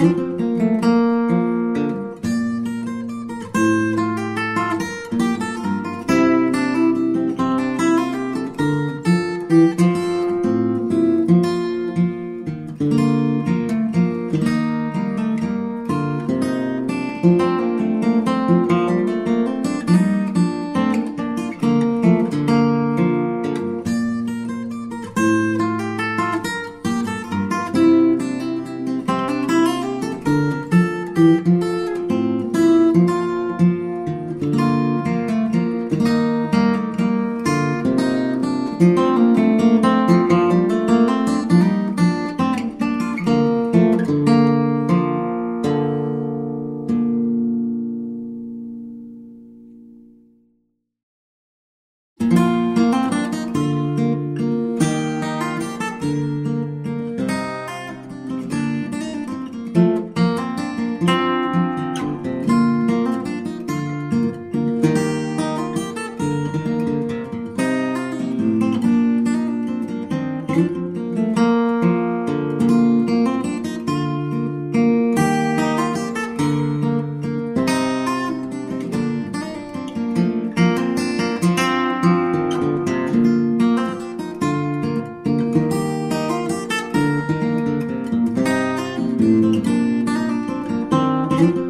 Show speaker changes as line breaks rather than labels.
you. You